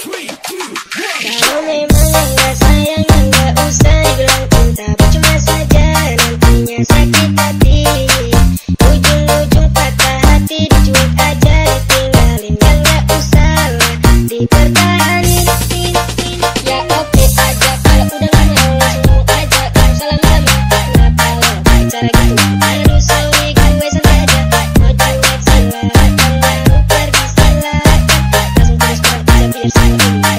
Kalau memang enggak sayang enggak usah bilang cinta Percuma saja nantinya sakit hati. Ujung-ujung patah hati dicuek aja ditinggalin Ya enggak usah lah Ya oke aja kalau udah gak mau langsung aja salam sama kenapa lo cara gitu it you.